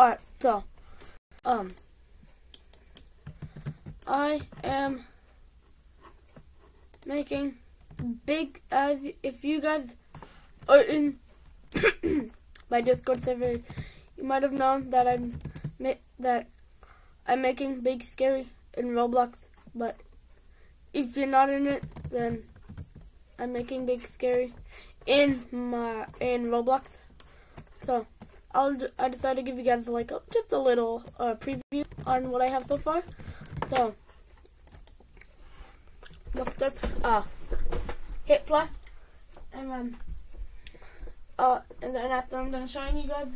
Alright, so, um, I am making big, as if you guys are in my Discord server, you might have known that I'm, that I'm making big scary in Roblox, but if you're not in it, then I'm making big scary in my, in Roblox, so. I'll, I decided to give you guys like a, just a little uh, preview on what I have so far. So let's just uh, hit play, and then uh, and then after I'm done showing you guys,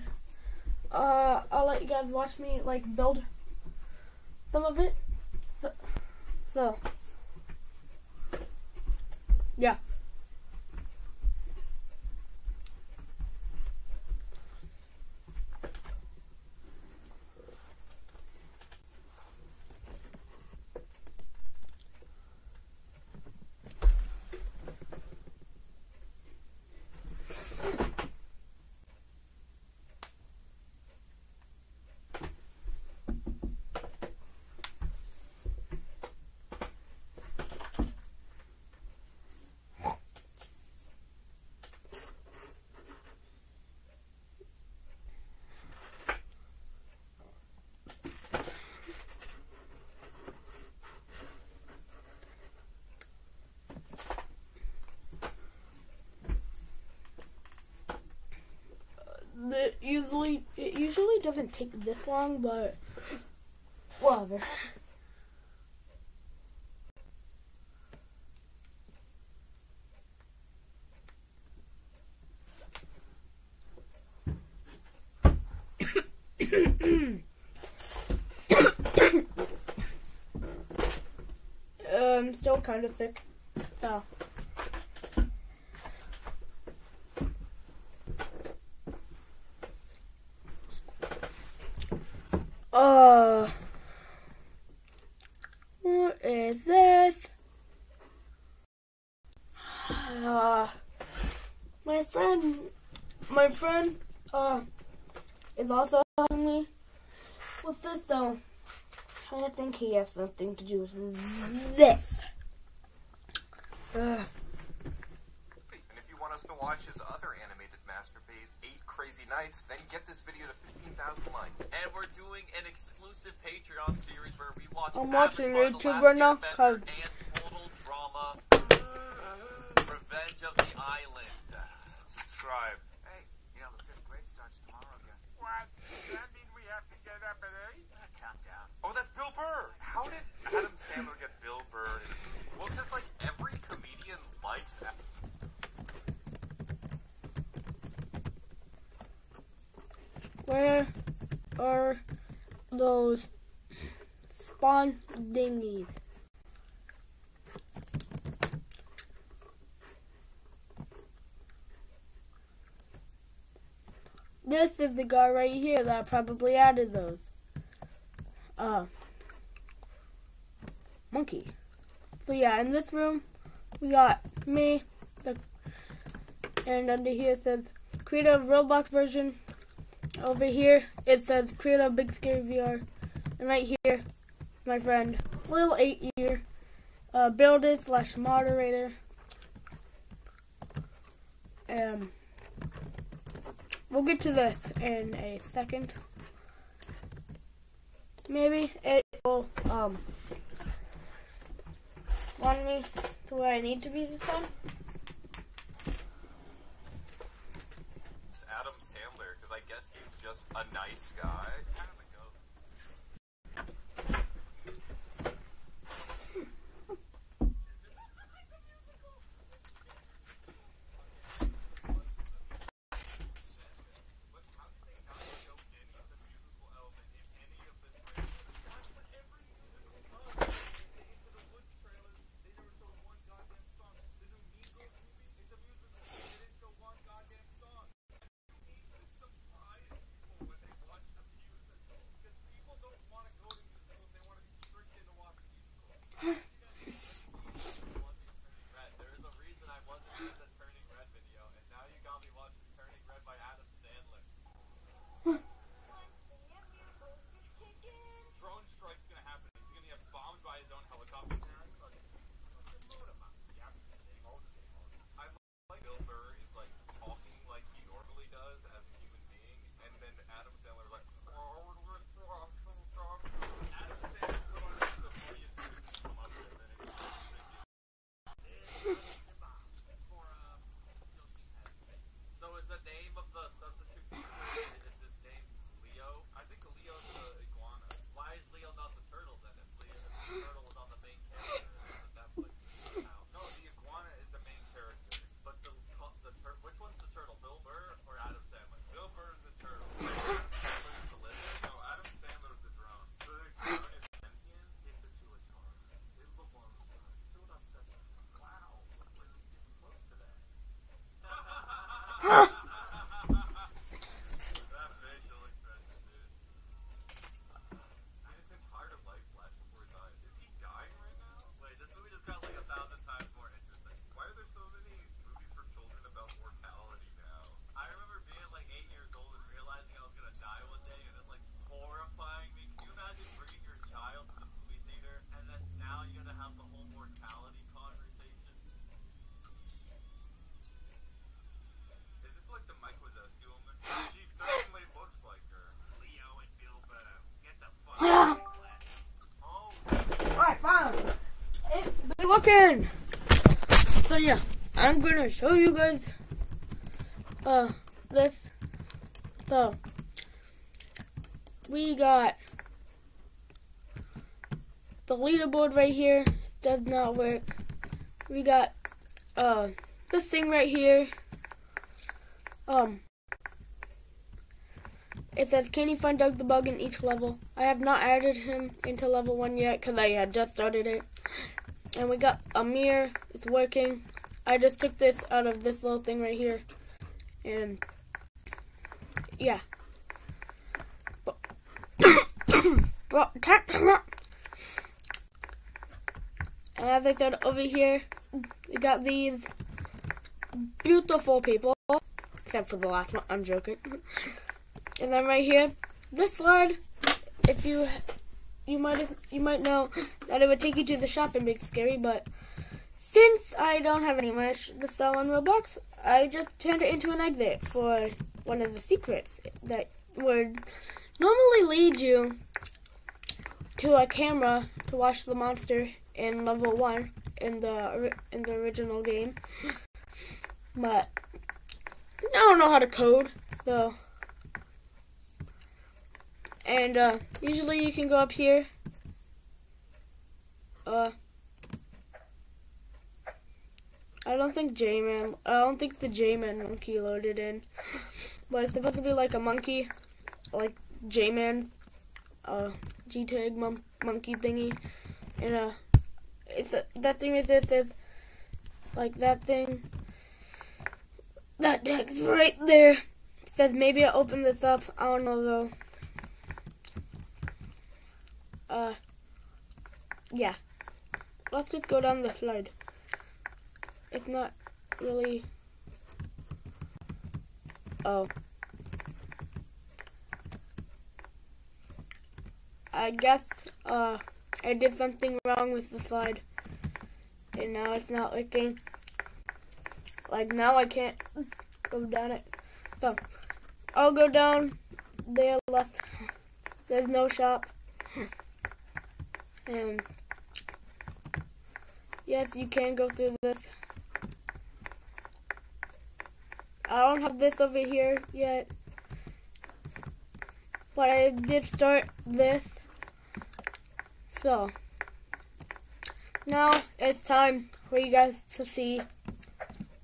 uh, I'll let you guys watch me like build some of it. So, so yeah. it usually it usually doesn't take this long, but whatever. I'm um, still kind of sick, so. Uh, what is this? Uh, my friend, my friend, uh, is also helping me with this, so I think he has something to do with this. And if you want us to watch his other animated masterpiece, Eight Crazy then get this video to 15,000 likes. And we're doing an exclusive Patreon series where we watch. I'm watching YouTube right now because. And total drama. Revenge of the Island. subscribe. Hey, you know the fifth grade starts tomorrow again. What? Does that mean we have to get up at eight? Uh, calm down. Oh, that's Bill Burr. How did Adam Sandler get Bill Burr? Well, since like every comedian likes that. Where are those spawn dinghies? This is the guy right here that probably added those. Uh, monkey. So yeah, in this room, we got me, the, and under here it says create a Roblox version over here it says create a big scary VR. And right here, my friend, lil8ear, uh, builder slash moderator. Um, we'll get to this in a second. Maybe it will um want me to where I need to be this time. A nice guy. I'm gonna show you guys uh this. So we got the leaderboard right here does not work. We got uh this thing right here. Um it says, can you find Doug the Bug in each level? I have not added him into level 1 yet because I had just started it. And we got a mirror. It's working. I just took this out of this little thing right here. And, yeah. But, but, and as I said, over here, we got these beautiful people. Except for the last one. I'm joking. And then right here, this slide, if you you might you might know that it would take you to the shop and make scary, but since I don't have any much to sell on Roblox, I just turned it into an exit for one of the secrets that would normally lead you to a camera to watch the monster in level one in the in the original game. But I don't know how to code, so and uh, usually you can go up here. Uh, I don't think J-Man, I don't think the J-Man monkey loaded in. But it's supposed to be like a monkey, like J-Man, uh, G-Tag mon monkey thingy. And uh, it's a, that thing right there says, like that thing. That tag's right there. It says maybe I'll open this up. I don't know though uh, yeah. Let's just go down the slide. It's not really... Oh. I guess, uh, I did something wrong with the slide. And now it's not working. Like, now I can't go down it. So, I'll go down there left. There's no shop. And yes, you can go through this. I don't have this over here yet. But I did start this. So, now it's time for you guys to see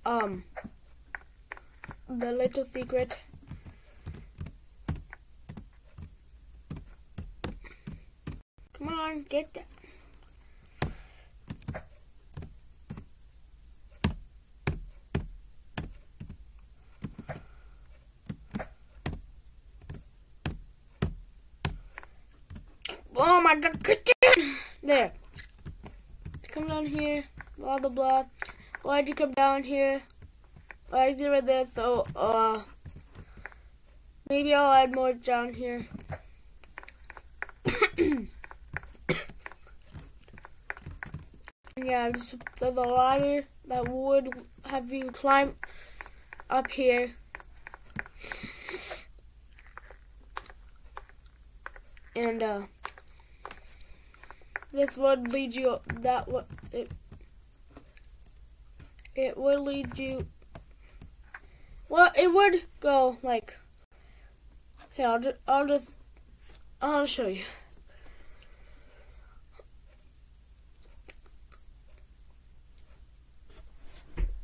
um the little secret Get that. Oh my god, get down! There. Come down here, blah blah blah. Why'd you come down here? Why'd you right there? So, uh, maybe I'll add more down here. Yeah, there's a ladder that would have you climb up here. And uh, this would lead you that what it it would lead you well it would go like here I'll just I'll just I'll show you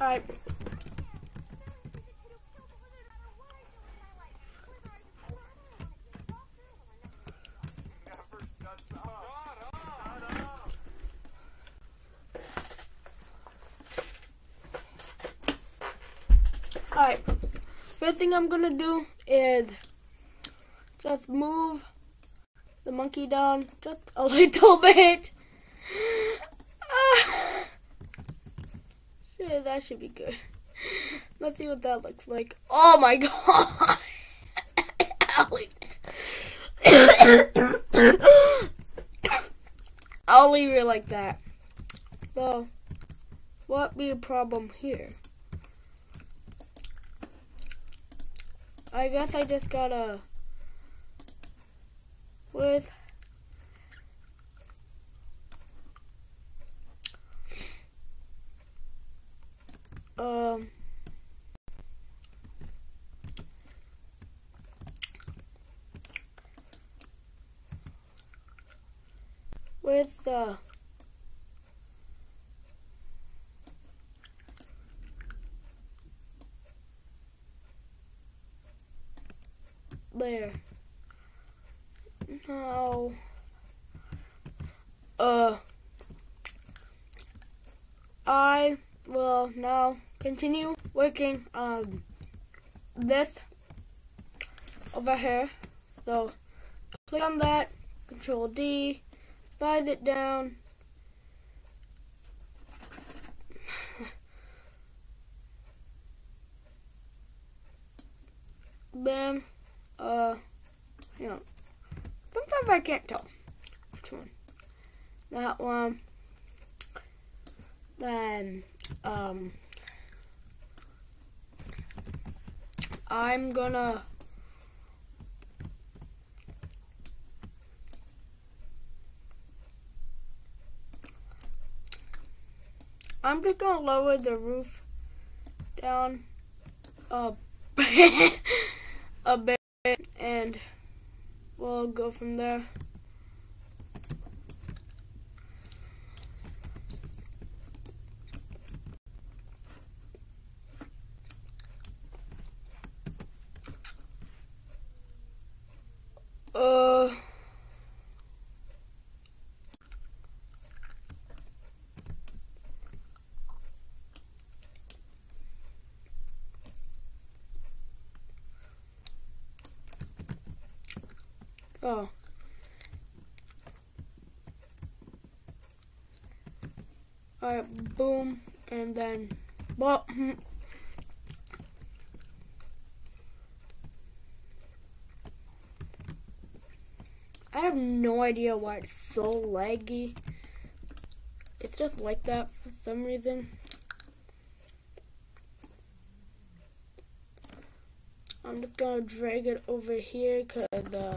Alright. Alright, first thing I'm gonna do is just move the monkey down just a little bit. Yeah, that should be good. Let's see what that looks like. Oh my god! I'll leave it like that. So, what be a problem here? I guess I just gotta with um with the there. No. Uh. I will now continue working on this over here. So click on that, Control D, slide it down. Bam. Uh, hang on. Sometimes I can't tell which one. That one. Then, um, I'm gonna I'm just gonna lower the roof down a bit, a bit, and we'll go from there. Uh. Oh. Alright, boom, and then, well. I have no idea why it's so laggy. It's just like that for some reason. I'm just gonna drag it over here cause uh,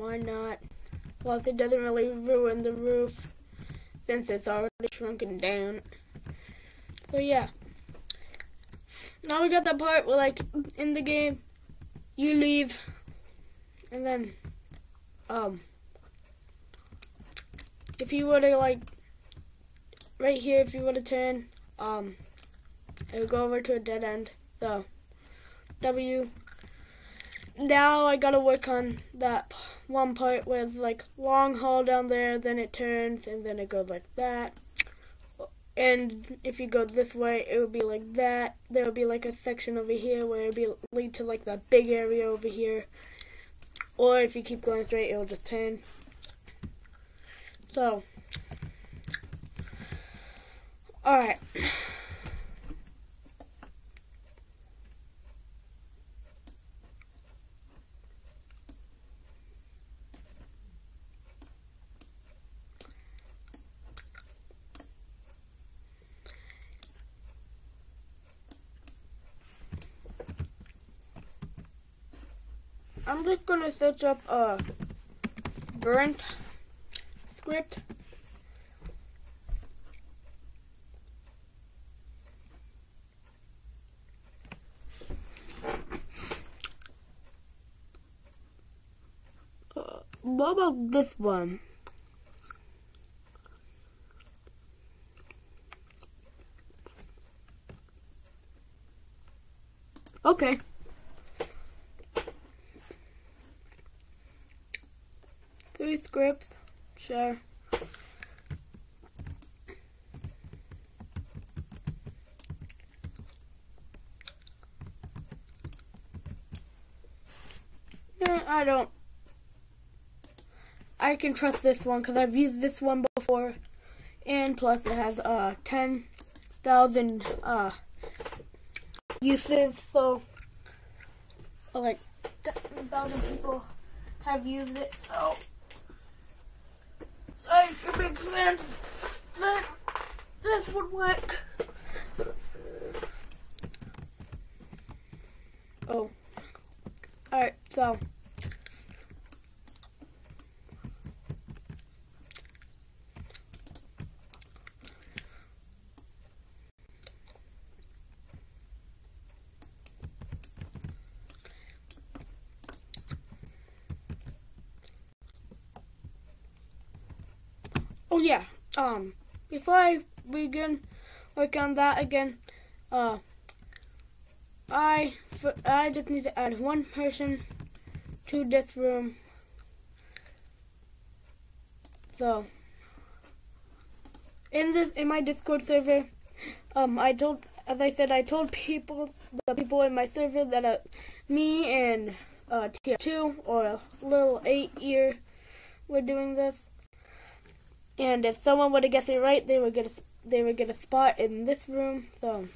why not? Plus it doesn't really ruin the roof since it's already shrunken down. So yeah. Now we got the part where like in the game you leave and then um if you were to like right here if you were to turn um it would go over to a dead end so W now I gotta work on that one part with like long haul down there then it turns and then it goes like that and if you go this way it would be like that there would be like a section over here where it would lead to like that big area over here or if you keep going straight, it'll just turn. So, alright. I'm just gonna search up a burnt script. Uh, what about this one? Okay. Scripts, sure. No, I don't. I can trust this one because I've used this one before and plus it has uh ten thousand uh uses. So like ten thousand people have used it. So Sense that this would work. Oh. Alright, so yeah. Um, before I begin work on that again, uh, I I just need to add one person to this room. So, in this in my Discord server, um, I told as I said I told people the people in my server that uh, me and uh, tier two or little eight year were doing this. And if someone would have guessed it right, they would get a, they would get a spot in this room. So,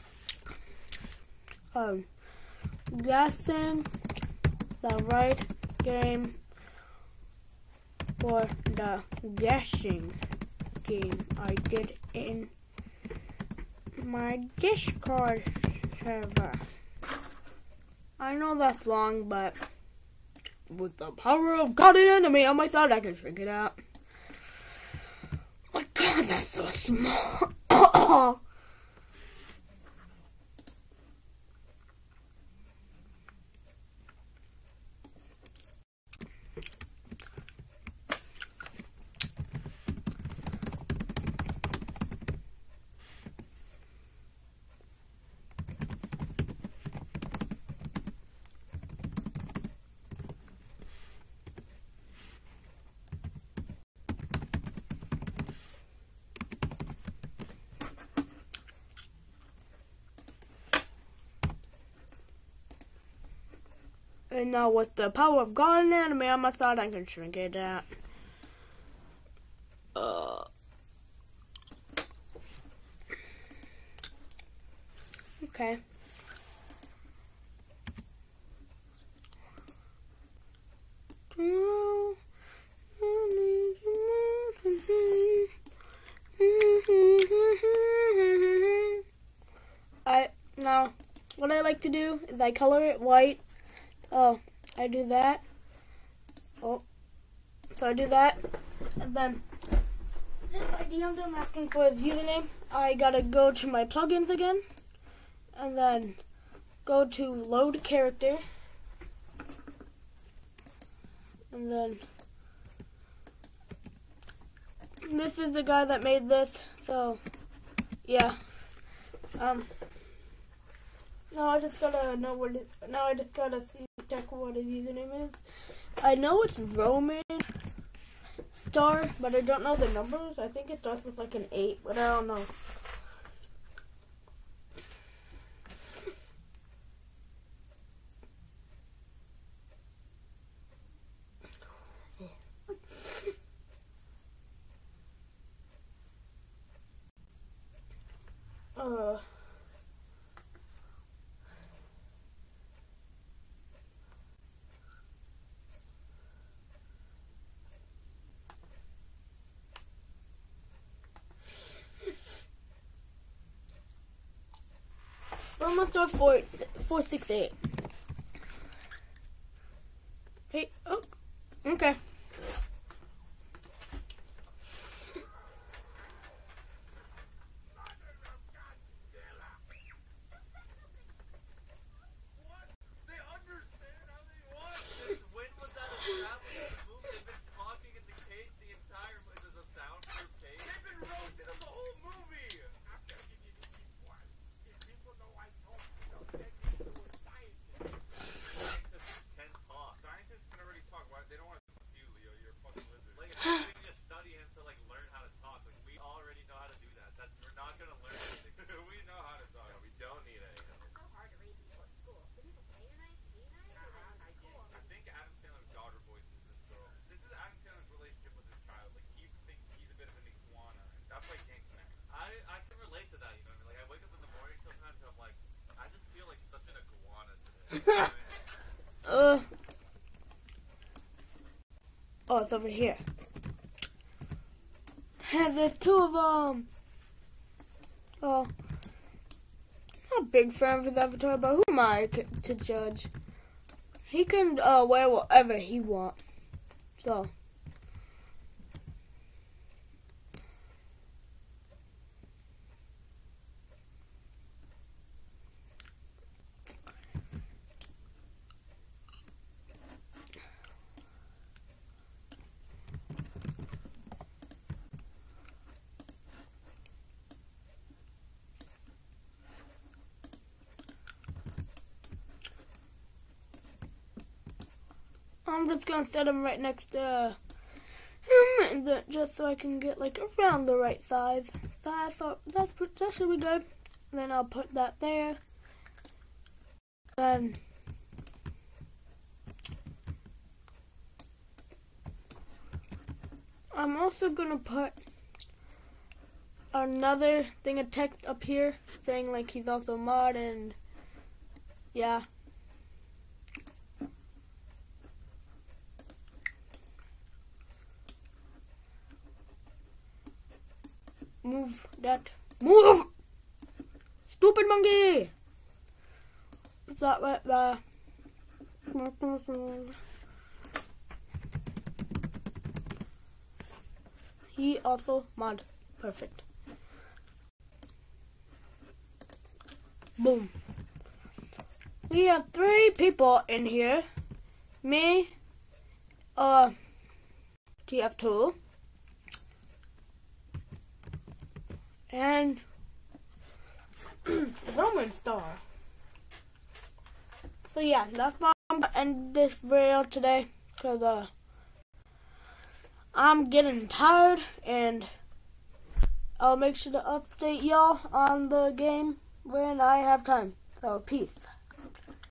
um, guessing the right game for the guessing game I did in my Discord server. I know that's long, but with the power of God and enemy on my side, I can shrink it out. My God, that's And now with the power of God and anime my side, I can shrink it down. Uh. Okay. I now what I like to do is I color it white Oh, I do that. Oh, so I do that, and then if I DM'd him asking for his username, I gotta go to my plugins again, and then go to load character, and then this is the guy that made this. So yeah, um. No, I just gotta know what. Now I just gotta see what his username is. I know it's Roman Star, but I don't know the numbers. I think it starts with like an eight, but I don't know. Uh. Six eight. uh. Oh, it's over here. And there's two of them. Oh. I'm not a big fan of his avatar, but who am I to judge? He can uh, wear whatever he wants. So. I'm just gonna set him right next to him, then- just so I can get like around the right size. So that's pre- that should be good. Then I'll put that there. Then I'm also gonna put another thing of text up here saying like he's also mod and yeah. Move that. Move! Stupid monkey! Is that right there? He also mod. Perfect. Boom. We have three people in here. Me, uh, TF2, and Roman Star. So yeah, that's why I'm gonna end this video today, cause uh, I'm getting tired, and I'll make sure to update y'all on the game when I have time. So peace.